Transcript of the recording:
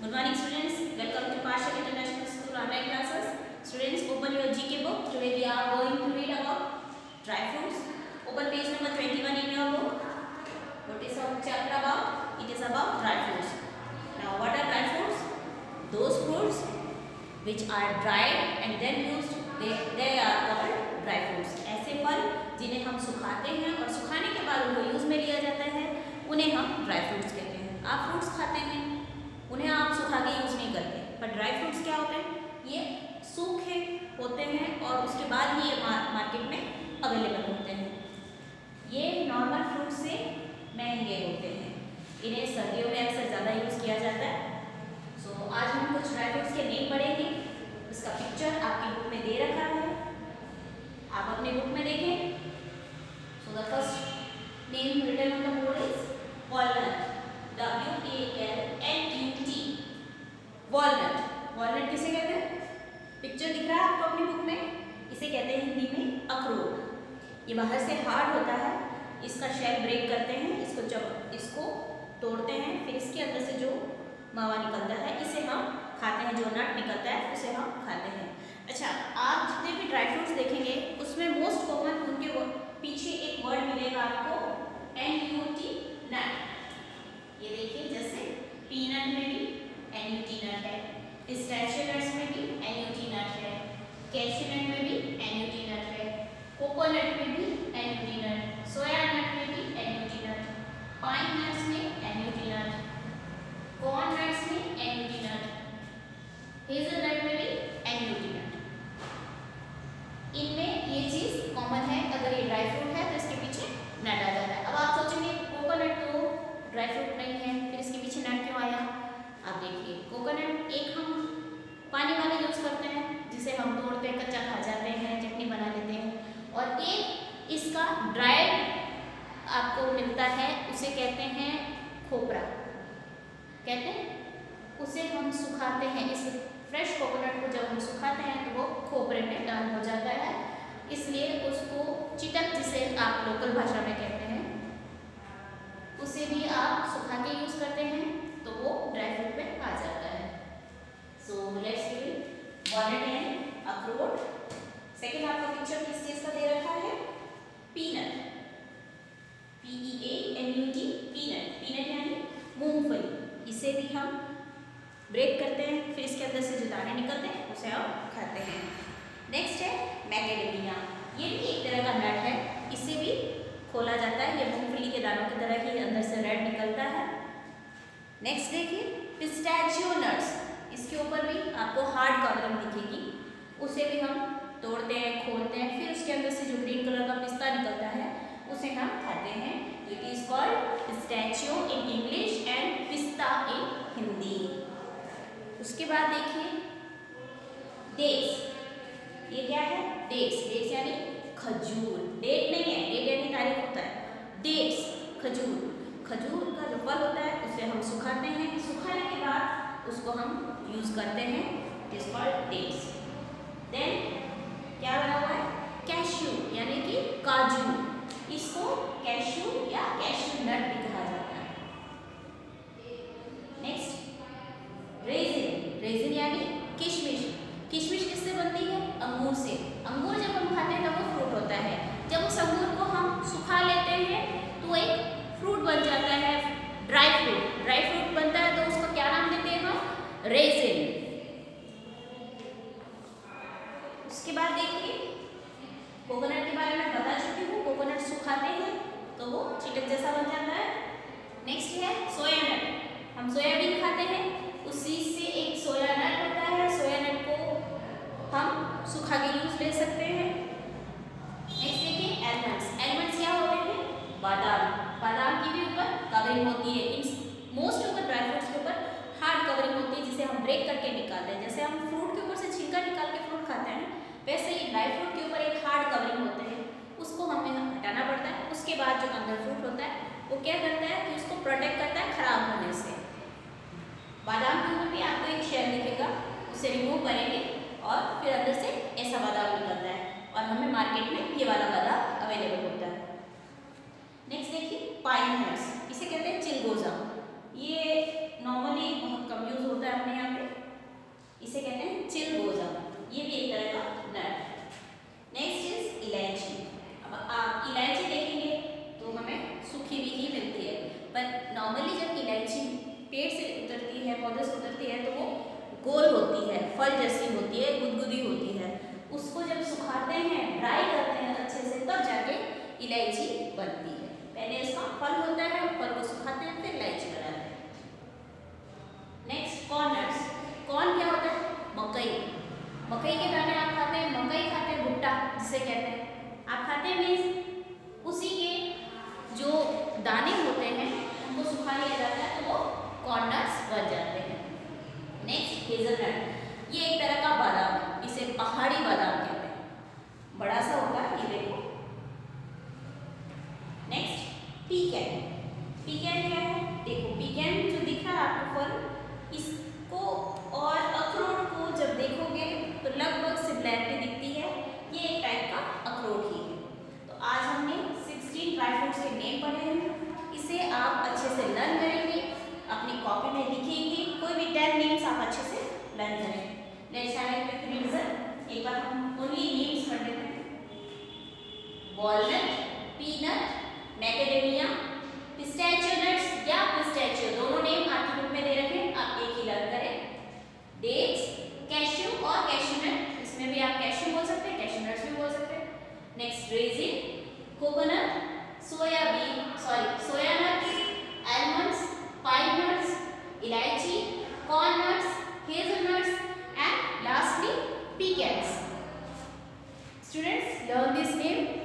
Good morning students welcome to Pasha international school online classes students open your GK book today we are going to read about dry fruits open page number 21 in your book what is the chapter about it is about dry fruits now what are dry fruits those fruits which are dried and then used they they are called dry fruits ऐसे फल जिन्हें हम सुखाते हैं और सुखाने के बाद उनको यूज़ में लिया जाता है, उन्हें हम ड्राई फ्रूट्स कहते हैं। आप फ्रूट्स खाते हैं? पर ड्राई फ्रूट्स क्या होते हैं? ये सूखे होते हैं और उसके बाद ही ये मार्केट में अवेलेबल होते हैं ये नॉर्मल फ्रूट से महँगे होते हैं इन्हें सर्दियों में अक्सर ज़्यादा यूज़ किया जाता है सो so, आज हम कुछ ड्राई फ्रूट्स के नेम पढ़ेंगे इसका पिक्चर आपकी बुक में दे रखा है आप अपने बुक में देखें so the first name written on the board is walnut W A L N U T walnut walnut किसे कहते हैं पिक्चर दिख रहा है आपको अपनी बुक में? इसे कहते हैं हिंदी में अखरोट ये बाहर से हार्ड होता है। इसका शेल ब्रेक करते हैं। इसको जब इसको तोड़ते हैं, फिर इसके अंदर से जो मावा निकलता है, इसे हम खाते हैं। जो नट निकलता है, उसे हम खाते हैं। अच्छा आप जितने भी ड्राई फ्रूट्स देखेंगे, उसमें मोस्ट कॉमन उनके पीछे एक वर्ड मिलेगा आपको एन यू टी नट ये देखिए, जैसे पीनट में भी एन यू टी नट है पिस्टैशियो नट्स में भी एन यू टी नट है। कैश्यू नट में भी एन नट है। कोकोनट में भी नट सोया नट में भी नट पाइन नट्स में नट कॉर्न नट्स में नट हेजलनट में भी नट इनमें ये चीज़ कॉमन है। अगर ये ड्राई फ्रूट है तो इसके पीछे नट आ जाता है। अब आप सोचेंगे कोकोनट तो ड्राई फ्रूट नहीं है, फिर इसके पीछे नट क्यों आया? आप देखिए कोकोनट एक हम पानी वाला यूज़ करते हैं। जिसे हम तोड़ते हैं कच्चा खा जाते हैं, चटनी बना लेते हैं। और एक इसका ड्राई आपको मिलता है, उसे कहते हैं खोपरा। कहते हैं? उसे हम सुखाते हैं। इस फ्रेश कोकोनट को जब हम सुखाते हैं तो वो खोपरे में टर्न हो जाता है। इसलिए उसको चिटक जिसे आप लोकल भाषा में कहते हैं उसे भी आप सुखा के यूज़ करते हैं तो वो ड्राई फ्रूट में आ जाता है so let's read walnut and akhrot second आपका पिक्चर किस चीज़ का दे रखा है peanut P E A N U T peanut peanut यानी मूंगफली इसे भी हम ब्रेक करते हैं फिर अंदर से जो दाने निकलते हैं, उसे हम खाते हैं। नेक्स्ट है मैकेडेमिया ये भी एक तरह का नट है। इसे भी खोला जाता है, ये मूंगफली के दानों की तरह ही अंदर से रेड निकलता है। नेक्स्ट देखिए पिस्टैचियो नट्स इसके ऊपर भी आपको हार्ड कवरिंग दिखेगी। उसे भी हम तोड़ते हैं, खोलते हैं, फिर उसके अंदर से जो ग्रीन कलर का पिस्ता निकलता है, उसे हम खाते हैं। It is called pistachio in English and pista in Hindi उसके बाद देखिए डेट्स ये क्या है? डेट्स डेट्स यानी खजूर। डेट नहीं है डेट यानी तारीख होता है। डेट्स खजूर। खजूर का जो फल होता है, उसे हम सुखाते हैं। सुखाने के बाद उसको हम यूज़ करते हैं इट डेट्स देन क्या बना हुआ है? कैश्यू यानी कि काजू। इसको कैश्यू या कैश्यू नट भी कहा जाता है नेक्स्ट रेजिन रेजिन यानी किशमिश। किशमिश किससे बनती है? अंगूर से। अंगूर जब हम खाते हैं, तब वो फ्रूट होता है। जब उस अंगूर को हम सुखा लेते हैं तो एक फ्रूट बन जाता है ड्राई फ्रूट ड्राई फ्रूट बनता है तो उसको क्या नाम देते हैं हम? रेजिन उसके बाद देखिए कोकोनट के बारे में बता चुकी हूँ। कोकोनट सुखाते हैं तो वो चिटक जैसा बन जाता है नेक्स्ट है सोया नट हम सोयाबीन खाते हैं उसी से एक सोया नट होता है सोया नट को हम सुखा के यूज़ ले सकते हैं नेक्स्ट देखिए एलमंड्स एलमंड्स क्या होते हैं बादाम बादाम की भी ऊपर कवरिंग होती है. In most of the dry fruits के ऊपर हार्ड कवरिंग होती है, जिसे हम ब्रेक करके निकालते हैं. जैसे हम फ्रूट के ऊपर से छिलका निकाल के फ्रूट खाते हैं वैसे ही ड्राई फ्रूट के ऊपर एक हार्ड कवरिंग होते हैं. उसको हमें हटाना पड़ता है. उसके बाद जो अंदर फ्रूट होता है, वो क्या करता है कि उसको प्रोटेक्ट करता है खराब होने से. बादाम के ऊपर भी आपको एक शेल दिखेगा, उसे रिमूव करेंगे और फिर अंदर से ऐसा बादाम निकलता है. और हमें मार्केट में ये वाला बादाम अवेलेबल होता है. नेक्स्ट देखिए पाइन नट्स इसे कहते हैं चिलगोजा। ये नॉर्मली बहुत कम यूज़ होता है अपने यहाँ पे। इसे कहते हैं चिलगोजा। ये भी एक तरह का नट मकई के दाने आप खाते हैं, मकई खाते हैं, भुट्टा, जिसे कहते हैं। आप खाते हैं मीन्स उसी के जो दाने होते हैं, उनको सुखा लिया जाता है तो वो कॉर्नर्स बन जाते हैं। नेक्स्ट हेजलनट रिवीजन एक बार हम नेम्स हैं वॉलनट पीनट मैकेडेमिया नट्स या दोनों नेम में दे रखे हैं आप एक ही लर्न करें। डेट्स कैश्यू और कैश्यू नट इसमें भी आप कैश्यू बोल सकते हैं कैश्यू नट्स भी बोल सकते हैं। Next raisin coconut soybean sorry soya Students, learn this name.